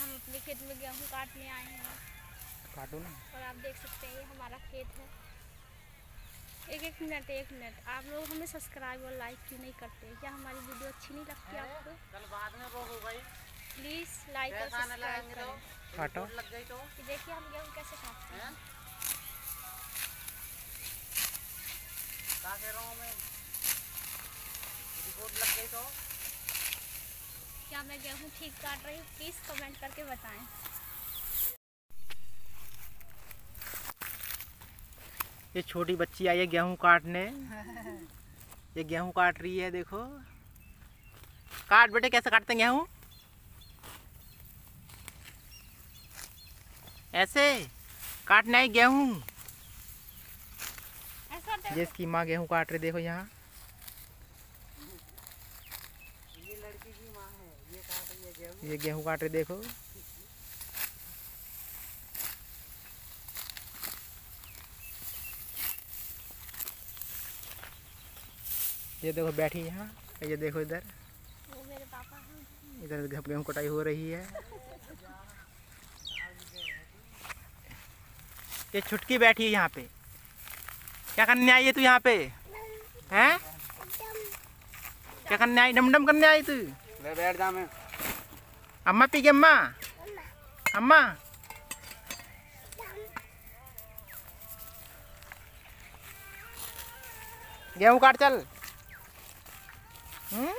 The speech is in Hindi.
हम अपने खेत में गेहूँ काटने आए हैं। काटो ना। और आप देख सकते हैं ये हमारा खेत है। एक एक मिनट एक मिनट। आप लोग हमें सब्सक्राइब और लाइक क्यों नहीं करते? क्या हमारी वीडियो अच्छी नहीं लगती आपको? कल बाद में रोग हो गई प्लीज़ लाइक और सब्सक्राइब तो करें। काटो। लग गई तो। कि देखिए हम गेहूँ कैसे काटते हैं हैं कहा कह रहा हूँ मैं रिपोर्ट लग गई तो क्या मैं गेहूँ ठीक काट रही हूँ? प्लीज़ कमेंट करके बताएँ। ये छोटी बच्ची आई है गेहूँ काटने। ये गेहूँ काट रही है देखो। काट बेटे कैसे काटते हैं गेहूँ? ऐसे काटना है गेहूँ। ऐसा देखो ये इसकी माँ गेहूँ काट रही देखो यहाँ। ये लड़की की माँ है। ये गेहूँ काट रही, देखो। ये देखो, बैठी यहाँ। ये देखो इधर। इधर गेहूँ कटाई हो रही है। ये छुटकी बैठी है यहाँ पे। क्या करने आई है तू यहाँ पे? हैं? क्या करने आई? डम डम करने आई तू? अम्मा पी अम्मा। अम्मा। गेहूँ काट चल। हम्म?